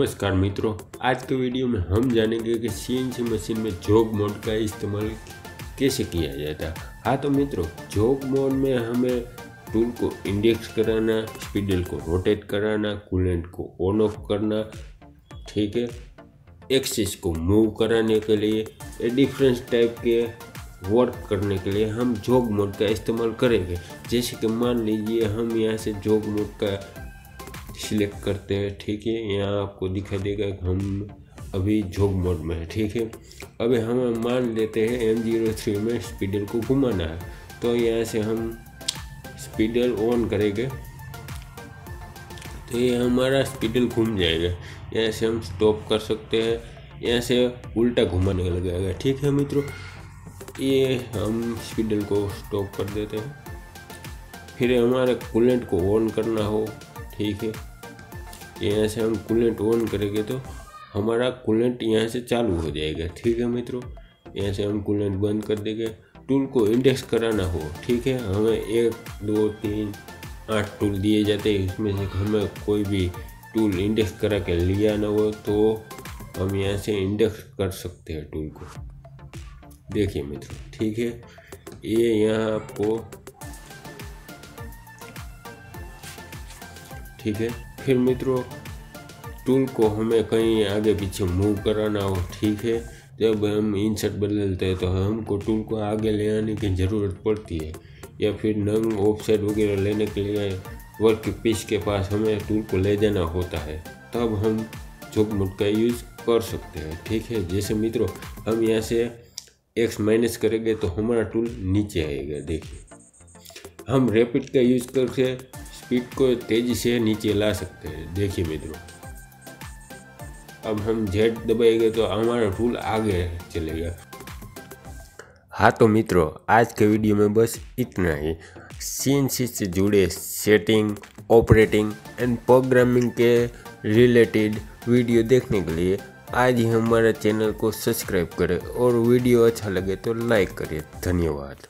नमस्कार मित्रों, आज के वीडियो में हम जानेंगे कि सीएनसी मशीन में जॉब मोड का इस्तेमाल कैसे किया जाता है हाँ तो मित्रों जॉब मोड में हमें टूल को इंडेक्स कराना स्पीडल को रोटेट कराना कूलेंट को ऑन ऑफ़ करना, ठीक है? एक्सिस को मूव कराने के लिए डिफरेंट टाइप के वर्क करने के लिए हम जॉब मोड का इस्तेमाल करेंगे। जैसे कि मान लीजिए हम यहाँ से जॉब मोड का सिलेक्ट करते हैं, ठीक है? यहाँ आपको दिखाई देगा कि हम अभी जॉब मोड में है, ठीक है? अभी हम मान लेते हैं एम ज़ीरो थ्री में स्पीडर को घुमाना है। तो यहाँ से हम स्पीडर ऑन करेंगे। तो ये हमारा स्पीडल घूम जाएगा। यहाँ से हम स्टॉप कर सकते हैं। यहाँ से उल्टा घुमाने लगेगा ठीक है मित्रों? ये हम स्पीडल को स्टॉप कर देते हैं। फिर हमारे कूलेंट को ऑन करना हो, ठीक है? यहाँ से हम कूलेंट ऑन करेंगे तो हमारा कूलेंट यहाँ से चालू हो जाएगा। ठीक है मित्रों? यहाँ से हम कूलेंट बंद कर देंगे। टूल को इंडेक्स कराना हो, ठीक है? हमें एक, दो, तीन, आठ टूल दिए जाते हैं। इसमें से हमें कोई भी टूल इंडेक्स करा के लिया ना हो तो हम यहाँ से इंडेक्स कर सकते हैं टूल को। देखिए मित्रों, ठीक है? ये यहाँ आपको, ठीक है? फिर मित्रों टूल को हमें कहीं आगे पीछे मूव कराना हो, ठीक है? जब हम इंसर्ट बदलते हैं तो हमको टूल को आगे ले आने की ज़रूरत पड़ती है। या फिर नंग ऑफ़ साइड वगैरह लेने के लिए वर्क पीस के पास हमें टूल को ले जाना होता है। तब हम चौक मुट का यूज़ कर सकते हैं, ठीक है? जैसे मित्रों, हम यहाँ से एक्स माइनस करेंगे तो हमारा टूल नीचे आएगा, देखिए। हम रैपिड का यूज़ करके स्पीड को तेज़ी से नीचे ला सकते हैं। देखिए मित्रों, अब हम जेड दबाएँगे तो हमारा टूल आगे चलेगा। हाँ तो मित्रों, आज के वीडियो में बस इतना ही। सी से जुड़े सेटिंग ऑपरेटिंग एंड प्रोग्रामिंग के रिलेटेड वीडियो देखने के लिए आज ही हमारे चैनल को सब्सक्राइब करें और वीडियो अच्छा लगे तो लाइक करें। धन्यवाद।